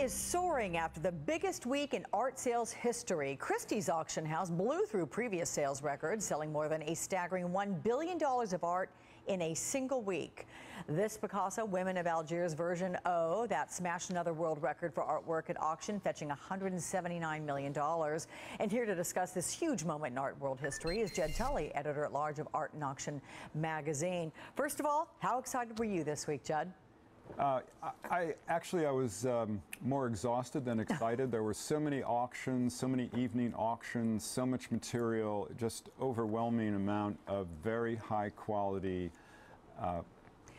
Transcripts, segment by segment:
is soaring after the biggest week in art sales history. Christie's auction house blew through previous sales records, selling more than a staggering $1 billion of art in a single week. This Picasso Women of Algiers version O that smashed another world record for artwork at auction, fetching $179 million. And here to discuss this huge moment in art world history is Judd Tully, editor at large of Art and Auction magazine. First of all, how excited were you this week, Judd? Uh, I actually I was um, more exhausted than excited. there were so many auctions, so many evening auctions, so much material, just overwhelming amount of very high quality uh,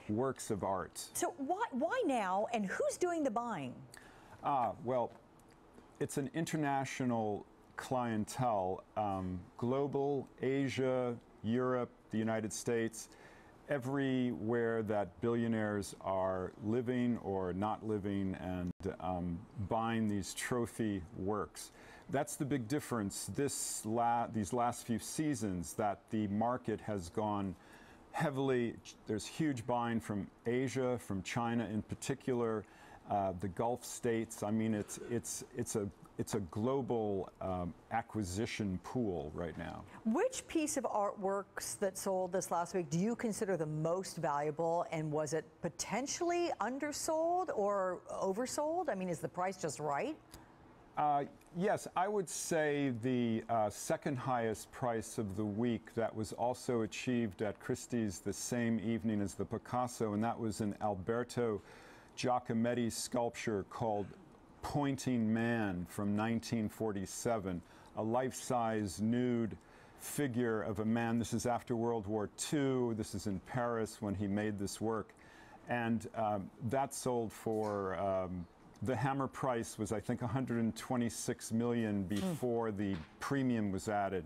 works of art. So why why now, and who's doing the buying? Ah, well, it's an international clientele, um, global, Asia, Europe, the United States everywhere that billionaires are living or not living and um, buying these trophy works. That's the big difference this la these last few seasons that the market has gone heavily. There's huge buying from Asia, from China in particular, uh, the Gulf states. I mean, it's it's it's a it's a global um, acquisition pool right now. Which piece of artworks that sold this last week do you consider the most valuable, and was it potentially undersold or oversold? I mean, is the price just right? Uh, yes, I would say the uh, second highest price of the week that was also achieved at Christie's the same evening as the Picasso, and that was an Alberto Giacometti sculpture called Pointing Man from 1947, a life-size nude figure of a man. This is after World War II. This is in Paris when he made this work. And um, that sold for, um, the hammer price was I think 126 million before mm. the premium was added.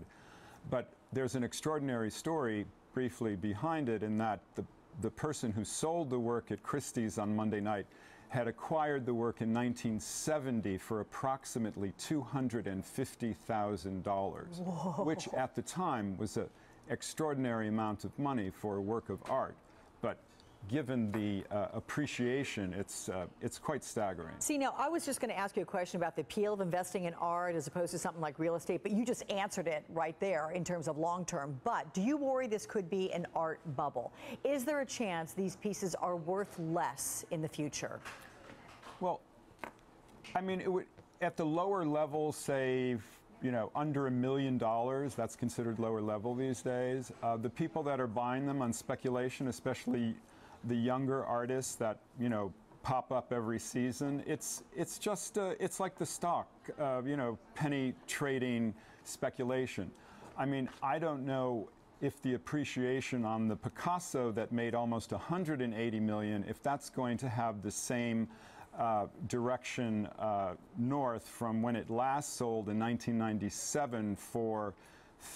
But there's an extraordinary story briefly behind it in that the, the person who sold the work at Christie's on Monday night had acquired the work in 1970 for approximately $250,000, which at the time was an extraordinary amount of money for a work of art. But given the uh, appreciation, it's uh, it's quite staggering. See, now I was just going to ask you a question about the appeal of investing in art as opposed to something like real estate, but you just answered it right there in terms of long term. But do you worry this could be an art bubble? Is there a chance these pieces are worth less in the future? Well, I mean, it would at the lower level, say you know, under a million dollars, that's considered lower level these days. Uh, the people that are buying them on speculation, especially the younger artists that you know pop up every season. It's it's just uh, it's like the stock, uh, you know, penny trading speculation. I mean, I don't know if the appreciation on the Picasso that made almost 180 million, if that's going to have the same uh, direction uh, north from when it last sold in 1997 for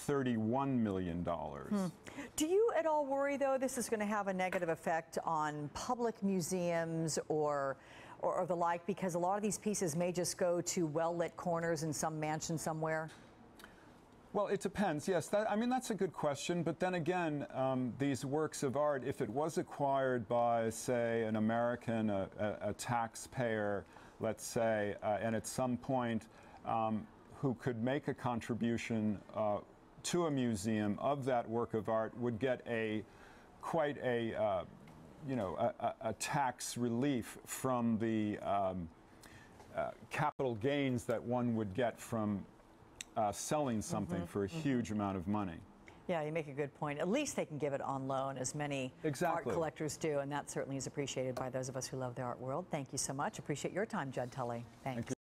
$31 million. Hmm. Do you at all worry, though, this is going to have a negative effect on public museums or, or, or the like, because a lot of these pieces may just go to well-lit corners in some mansion somewhere? Well, it depends. Yes, that, I mean that's a good question. But then again, um, these works of art, if it was acquired by, say, an American, a, a, a taxpayer, let's say, uh, and at some point um, who could make a contribution uh, to a museum of that work of art would get a quite a uh, you know a, a, tax relief from the um, uh, capital gains that one would get from uh, selling something mm -hmm, for a mm -hmm. huge amount of money. Yeah, you make a good point. At least they can give it on loan, as many exactly. art collectors do, and that certainly is appreciated by those of us who love the art world. Thank you so much. Appreciate your time, Judd Tully. Thanks. Thank